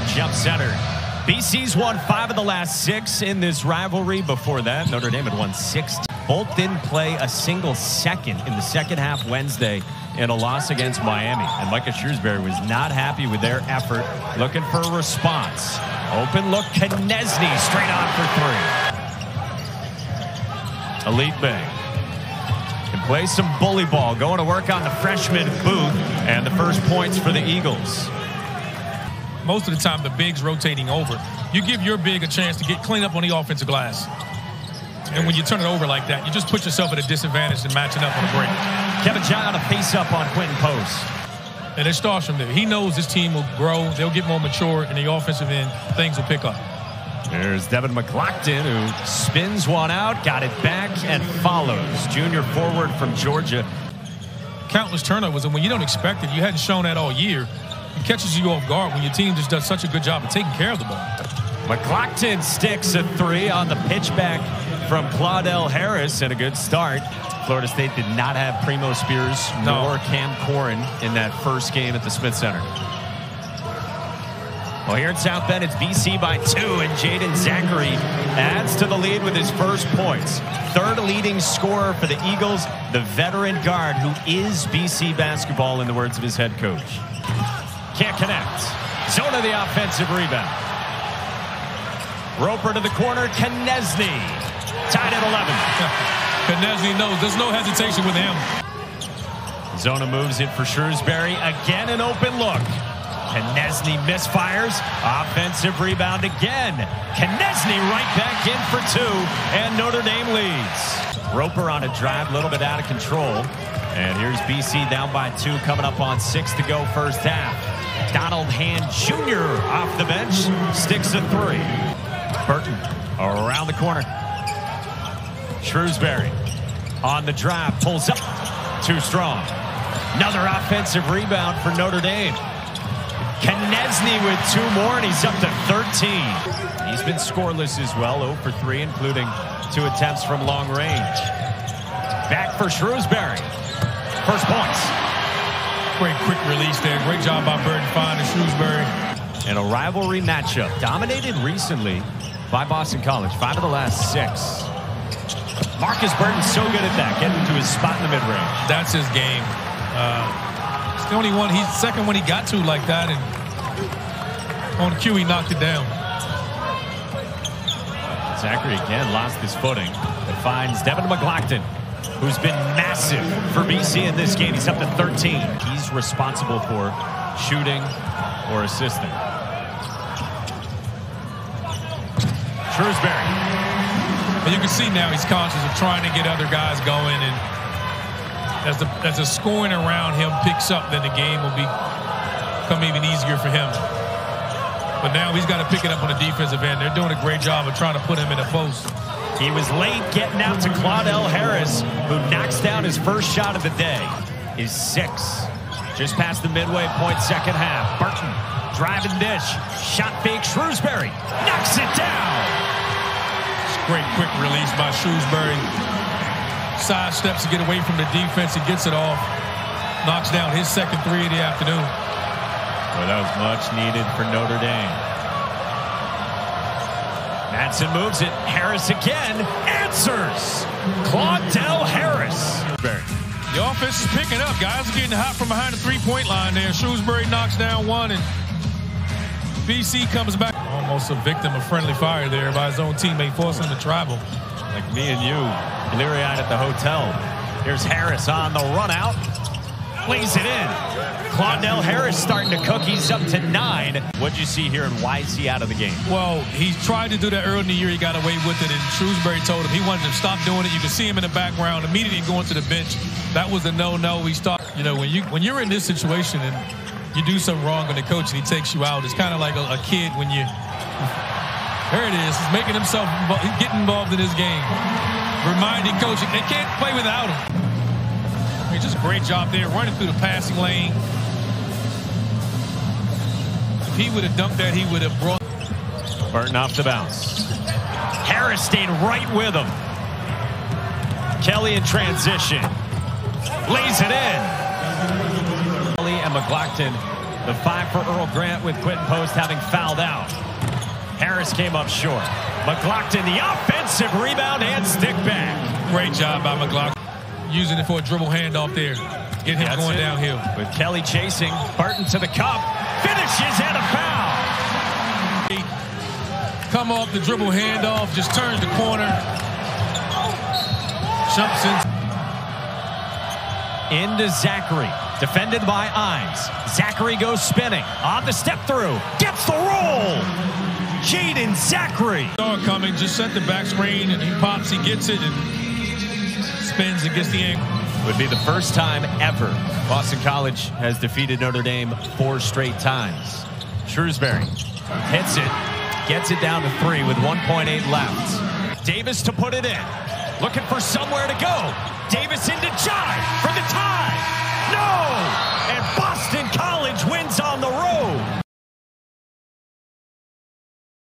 to jump center. BC's won five of the last six in this rivalry. Before that, Notre Dame had won six. Both didn't play a single second in the second half Wednesday in a loss against Miami. And Micah Shrewsberry was not happy with their effort, looking for a response. Open look, Konieczny straight on for three. Elite Bay. Can play some bully ball, going to work on the freshman Booth, and the first points for the Eagles most of the time the big's rotating over. You give your big a chance to get clean up on the offensive glass. And when you turn it over like that, you just put yourself at a disadvantage in matching up on the break. Kevin John on a face up on Quinten Post. And it starts from there. He knows this team will grow. They'll get more mature, and the offensive end, things will pick up. There's Devin McGlockton, who spins one out, got it back, and follows. Junior forward from Georgia. Countless turnovers, and when you don't expect it, you hadn't shown that all year. It catches you off guard when your team just does such a good job of taking care of the ball. McGlockton sticks a three on the pitchback from Claudell Harris and a good start. Florida State did not have Primo Spears no. nor Cam Corhen in that first game at the Smith Center. Well, here in South Bend, it's BC by two, and Jaeden Zackery adds to the lead with his first points. Third leading scorer for the Eagles, the veteran guard who is BC basketball, in the words of his head coach. Can't connect. Zona the offensive rebound. Roper to the corner. Konieczny. Tied at 11. Konieczny knows. There's no hesitation with him. Zona moves it for Shrewsberry. Again an open look. Konieczny misfires. Offensive rebound again. Konieczny right back in for two. And Notre Dame leads. Roper on a drive, a little bit out of control. And here's BC down by two, coming up on six to go first half. Donald Hand Jr. off the bench, sticks a three. Burton around the corner. Shrewsberry on the drive, pulls up. Too strong. Another offensive rebound for Notre Dame. Konieczny with two more, and he's up to 13. He's been scoreless as well, 0 for 3, including two attempts from long range. Back for Shrewsberry. First points. Great quick release there. Great job by Burton finding Shrewsberry. And a rivalry matchup dominated recently by Boston College. Five of the last six. Markus Burton so good at that, getting to his spot in the mid-range. That's his game. Uh, it's the only one, he's the second one he got to like that, and on cue he knocked it down. Zackery again lost his footing. It finds Devin McGlockton who's been massive for BC in this game. He's up to 13. He's responsible for shooting or assisting. Shrewsberry. And you can see now he's conscious of trying to get other guys going. And as the as the scoring around him picks up, then the game will become even easier for him. But now he's got to pick it up on the defensive end. They're doing a great job of trying to put him in the post. He was late getting out to Claudell Harris, who knocks down his first shot of the day. Is six. Just past the midway point, second half. Burton, driving dish. Shot fake, Shrewsberry. Knocks it down. Great quick release by Shrewsberry. Side steps to get away from the defense and gets it off. Knocks down his second three of the afternoon. Well, that was much needed for Notre Dame. Madsen moves it. Harris again. Answers. Claudell Harris. The offense is picking up. Guys are getting hot from behind the three-point line there. Shrewsberry knocks down one, and BC comes back. Almost a victim of friendly fire there by his own teammate, forcing him to travel. Like me and you, bleary-eyed at the hotel. Here's Harris on the run out. Lays it in. Claudell Harris starting to cook. He's up to nine. What'd you see here, and why is he out of the game? Well, he tried to do that early in the year. He got away with it, and Shrewsberry told him he wanted to stop doing it. You can see him in the background immediately going to the bench. That was a no-no. He stopped. You know, when you when you're in this situation and you do something wrong with the coach and he takes you out, it's kind of like a, a kid when you. There it is. He's making himself he's getting involved in his game, reminding coach they can't play without him. Just a great job there, running through the passing lane If he would have dumped that, he would have brought. Burton off the bounce. Harris stayed right with him. Kelley in transition. Lays it in. Kelley and McGlockton, The five for Earl Grant with Quinten Post having fouled out. Harris came up short. McGlockton, the offensive rebound and stick back. Great job by McGlockton. Using it for a dribble handoff there. Get him That's going it. downhill. With Kelley chasing, Burton to the cup, finishes and a foul. Come off the dribble handoff, just turns the corner. Jumps in. Into Zackery, defended by Imes. Zackery goes spinning, on the step through, gets the roll. Jaeden Zackery. Star coming, just set the back screen, and he pops, he gets it, and spins and gets the angle. Would be the first time ever Boston College has defeated Notre Dame four straight times. Shrewsberry hits it, gets it down to three with 1.8 left. Davis to put it in, looking for somewhere to go. Davis into Jai for the tie. No!